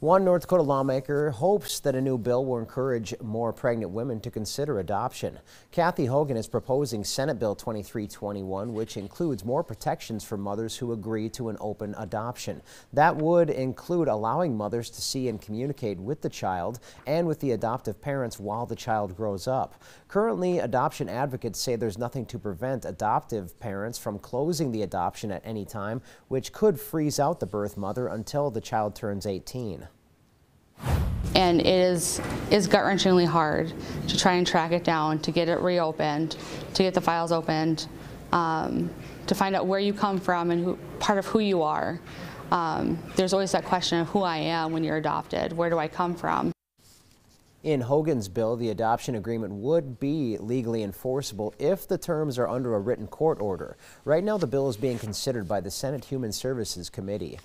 One North Dakota lawmaker hopes that a new bill will encourage more pregnant women to consider adoption. Kathy Hogan is proposing Senate Bill 2321, which includes more protections for mothers who agree to an open adoption. That would include allowing mothers to see and communicate with the child and with the adoptive parents while the child grows up. Currently, adoption advocates say there's nothing to prevent adoptive parents from closing the adoption at any time, which could freeze out the birth mother until the child turns 18 and it is is gut-wrenchingly hard to try and track it down, to get it reopened, to get the files opened, um, to find out where you come from and who, part of who you are. Um, there's always that question of who I am when you're adopted. Where do I come from? In Hogan's bill, the adoption agreement would be legally enforceable if the terms are under a written court order. Right now, the bill is being considered by the Senate Human Services Committee.